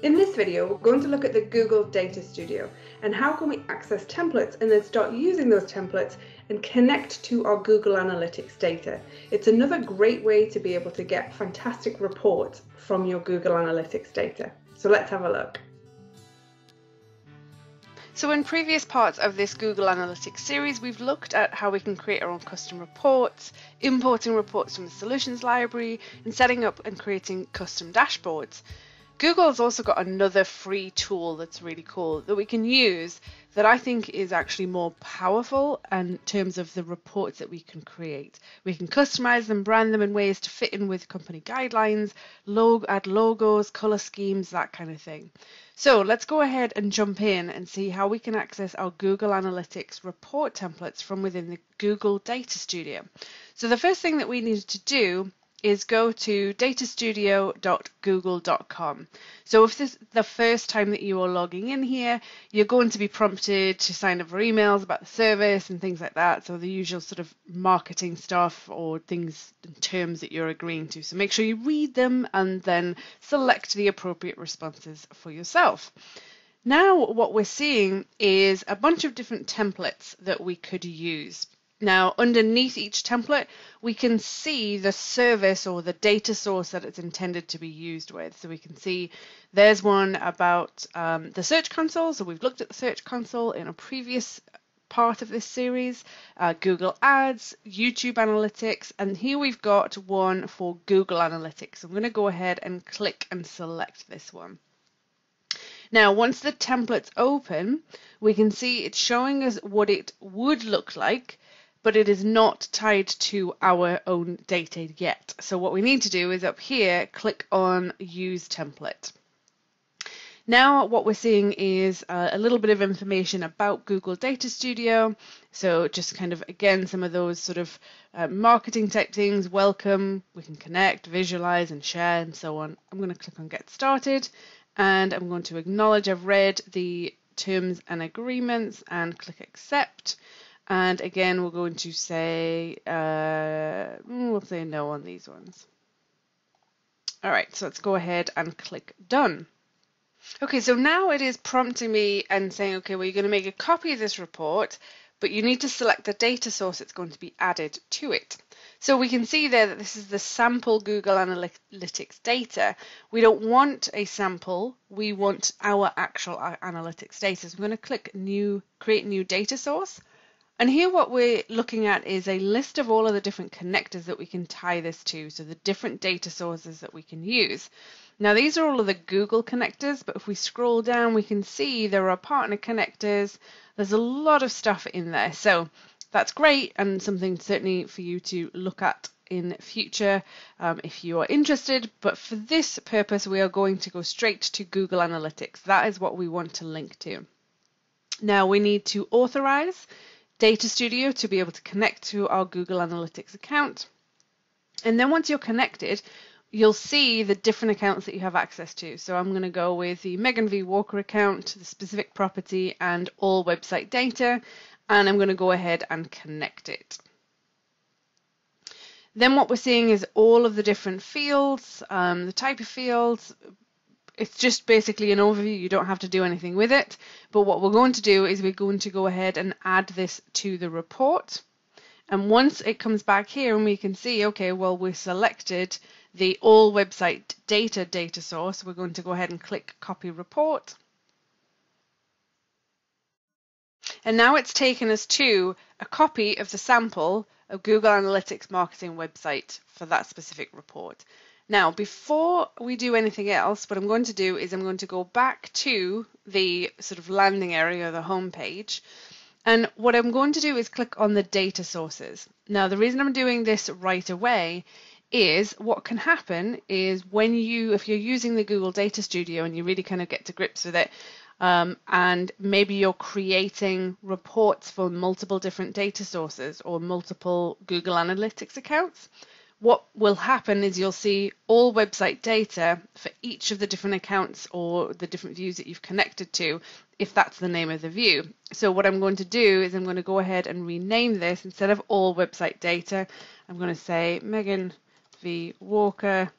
In this video, we're going to look at the Google Data Studio and how can we access templates and then start using those templates and connect to our Google Analytics data. It's another great way to be able to get fantastic reports from your Google Analytics data. So let's have a look. So in previous parts of this Google Analytics series, we've looked at how we can create our own custom reports, importing reports from the solutions library, and setting up and creating custom dashboards. Google's also got another free tool that's really cool that we can use that I think is actually more powerful in terms of the reports that we can create. We can customize them, brand them in ways to fit in with company guidelines, log add logos, color schemes, that kind of thing. So let's go ahead and jump in and see how we can access our Google Analytics report templates from within the Google Data Studio. So the first thing that we need to do is go to datastudio.google.com. So if this is the first time that you are logging in here, you're going to be prompted to sign up for emails about the service and things like that. So the usual sort of marketing stuff or things terms that you're agreeing to. So make sure you read them and then select the appropriate responses for yourself. Now what we're seeing is a bunch of different templates that we could use. Now, underneath each template, we can see the service or the data source that it's intended to be used with. So we can see there's one about um, the Search Console. So we've looked at the Search Console in a previous part of this series, uh, Google Ads, YouTube Analytics, and here we've got one for Google Analytics. I'm going to go ahead and click and select this one. Now, once the template's open, we can see it's showing us what it would look like but it is not tied to our own data yet. So what we need to do is up here, click on Use Template. Now what we're seeing is uh, a little bit of information about Google Data Studio. So just kind of, again, some of those sort of uh, marketing type things, welcome, we can connect, visualize and share and so on. I'm going to click on Get Started and I'm going to acknowledge I've read the terms and agreements and click Accept. And again, we're going to say, uh, we'll say no on these ones. All right, so let's go ahead and click done. Okay, so now it is prompting me and saying, okay, well, you're going to make a copy of this report, but you need to select the data source that's going to be added to it. So we can see there that this is the sample Google Analytics data. We don't want a sample, we want our actual analytics data. So I'm going to click new, create new data source. And here what we're looking at is a list of all of the different connectors that we can tie this to, so the different data sources that we can use. Now these are all of the Google connectors, but if we scroll down we can see there are partner connectors. There's a lot of stuff in there. So that's great and something certainly for you to look at in future um, if you are interested. But for this purpose, we are going to go straight to Google Analytics. That is what we want to link to. Now we need to authorize Data Studio to be able to connect to our Google Analytics account. And then once you're connected, you'll see the different accounts that you have access to. So I'm going to go with the Megan V Walker account, the specific property, and all website data, and I'm going to go ahead and connect it. Then what we're seeing is all of the different fields, um, the type of fields, it's just basically an overview. You don't have to do anything with it. But what we're going to do is we're going to go ahead and add this to the report. And once it comes back here and we can see, okay, well, we selected the all website data data source, we're going to go ahead and click copy report. And now it's taken us to a copy of the sample of Google Analytics marketing website for that specific report. Now, before we do anything else, what I'm going to do is I'm going to go back to the sort of landing area, the home page. And what I'm going to do is click on the data sources. Now, the reason I'm doing this right away is what can happen is when you, if you're using the Google Data Studio and you really kind of get to grips with it, um, and maybe you're creating reports for multiple different data sources or multiple Google Analytics accounts, what will happen is you'll see all website data for each of the different accounts or the different views that you've connected to, if that's the name of the view. So what I'm going to do is I'm going to go ahead and rename this. Instead of all website data, I'm going to say Megan V. Walker,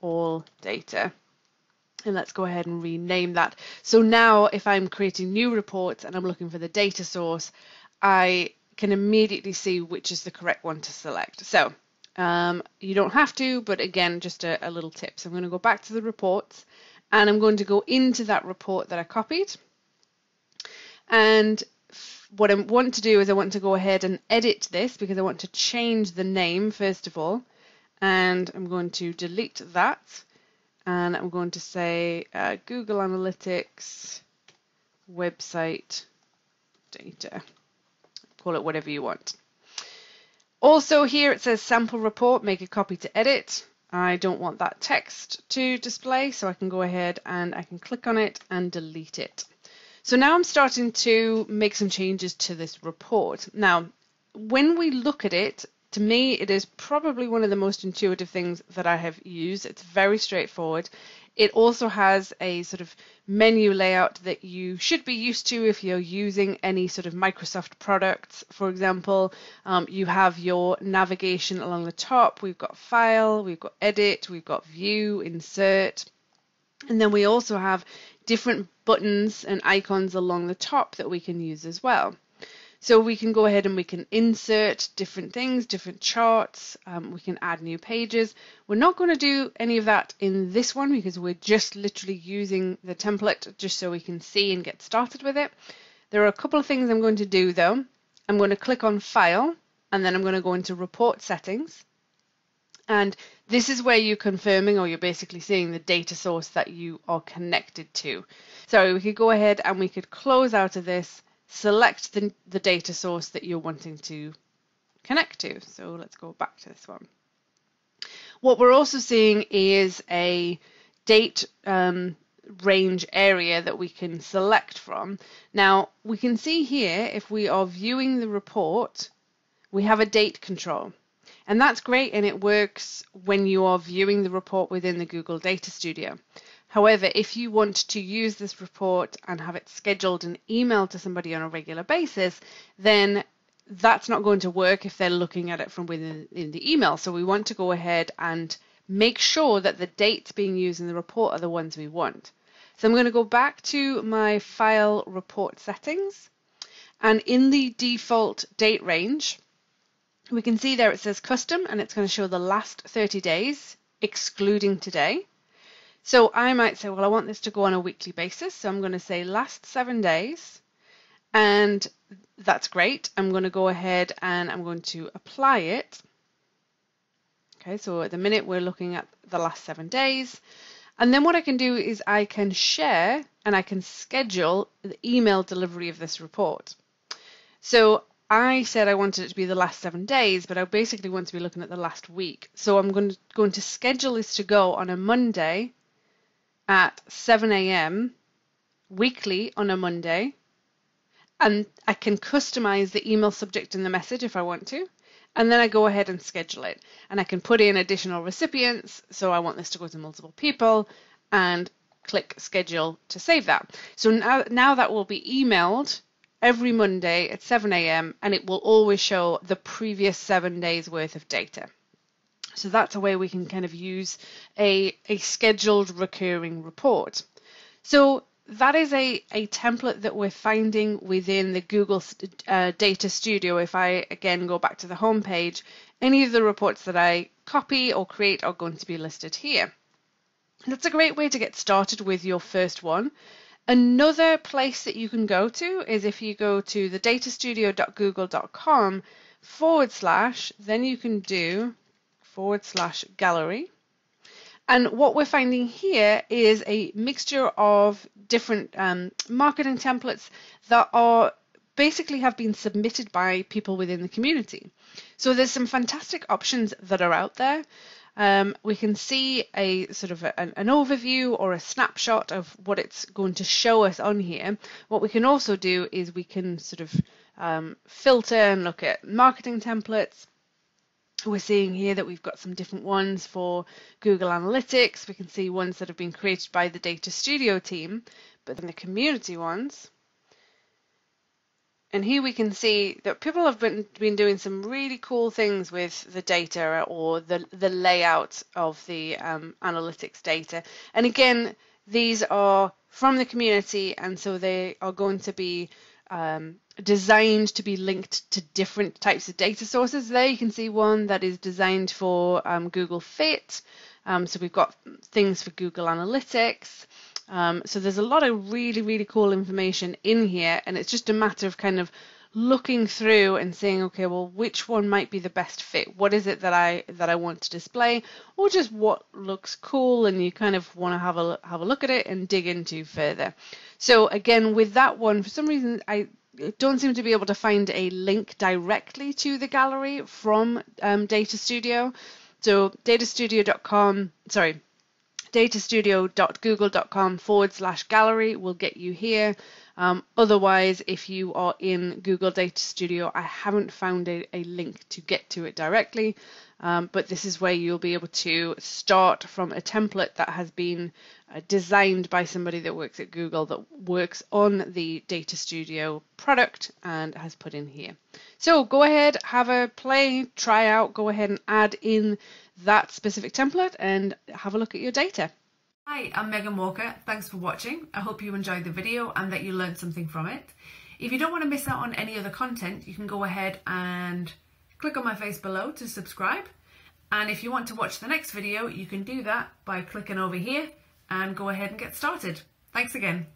all data. And let's go ahead and rename that. So now if I'm creating new reports and I'm looking for the data source, I can immediately see which is the correct one to select. So um, you don't have to, but again, just a, a little tip. So I'm going to go back to the reports and I'm going to go into that report that I copied. And what I want to do is I want to go ahead and edit this because I want to change the name first of all. And I'm going to delete that. And I'm going to say uh, Google Analytics website data. Call it whatever you want. Also here it says sample report, make a copy to edit. I don't want that text to display, so I can go ahead and I can click on it and delete it. So now I'm starting to make some changes to this report. Now, when we look at it, to me, it is probably one of the most intuitive things that I have used. It's very straightforward. It also has a sort of menu layout that you should be used to if you're using any sort of Microsoft products. For example, um, you have your navigation along the top. We've got File, we've got Edit, we've got View, Insert. And then we also have different buttons and icons along the top that we can use as well. So we can go ahead and we can insert different things, different charts. Um, we can add new pages. We're not going to do any of that in this one because we're just literally using the template just so we can see and get started with it. There are a couple of things I'm going to do though. I'm going to click on File and then I'm going to go into Report Settings. And this is where you're confirming or you're basically seeing the data source that you are connected to. So we could go ahead and we could close out of this select the, the data source that you're wanting to connect to. So let's go back to this one. What we're also seeing is a date um, range area that we can select from. Now we can see here if we are viewing the report, we have a date control. And that's great and it works when you are viewing the report within the Google Data Studio. However, if you want to use this report and have it scheduled and emailed to somebody on a regular basis, then that's not going to work if they're looking at it from within in the email. So we want to go ahead and make sure that the dates being used in the report are the ones we want. So I'm going to go back to my file report settings and in the default date range, we can see there it says custom and it's going to show the last 30 days excluding today. So I might say, well, I want this to go on a weekly basis. So I'm going to say last seven days. And that's great. I'm going to go ahead and I'm going to apply it. Okay, so at the minute we're looking at the last seven days. And then what I can do is I can share and I can schedule the email delivery of this report. So I said I wanted it to be the last seven days, but I basically want to be looking at the last week. So I'm going to, going to schedule this to go on a Monday at 7 a.m. weekly on a Monday. And I can customize the email subject and the message if I want to. And then I go ahead and schedule it. And I can put in additional recipients. So I want this to go to multiple people and click schedule to save that. So now, now that will be emailed every Monday at 7 a.m. and it will always show the previous seven days worth of data. So that's a way we can kind of use a, a scheduled recurring report. So that is a, a template that we're finding within the Google uh, Data Studio. If I again go back to the home page, any of the reports that I copy or create are going to be listed here. That's a great way to get started with your first one. Another place that you can go to is if you go to the datastudio.google.com forward slash, then you can do forward slash gallery. And what we're finding here is a mixture of different um, marketing templates that are basically have been submitted by people within the community. So there's some fantastic options that are out there. Um, we can see a sort of a, an, overview or a snapshot of what it's going to show us on here. What we can also do is we can sort of um, filter and look at marketing templates, we're seeing here that we've got some different ones for Google Analytics. We can see ones that have been created by the Data Studio team, but then the community ones. And here we can see that people have been, been doing some really cool things with the data or the, the layout of the um, analytics data. And again, these are from the community, and so they are going to be um, designed to be linked to different types of data sources. There you can see one that is designed for um, Google Fit. Um, so we've got things for Google Analytics. Um, so there's a lot of really, really cool information in here, and it's just a matter of kind of looking through and saying, okay, well, which one might be the best fit? What is it that I that I want to display, or just what looks cool and you kind of want to have a have a look at it and dig into further. So again, with that one, for some reason, I don't seem to be able to find a link directly to the gallery from um, Data Studio. So datastudio.com, sorry, datastudio.google.com forward slash gallery will get you here. Um, otherwise, if you are in Google Data Studio, I haven't found a, a link to get to it directly, um, but this is where you'll be able to start from a template that has been uh, designed by somebody that works at Google that works on the Data Studio product and has put in here. So go ahead, have a play, try out, go ahead and add in that specific template and have a look at your data. Hi, I'm Megan Walker. Thanks for watching. I hope you enjoyed the video and that you learned something from it. If you don't want to miss out on any other content, you can go ahead and click on my face below to subscribe. And if you want to watch the next video, you can do that by clicking over here and go ahead and get started. Thanks again.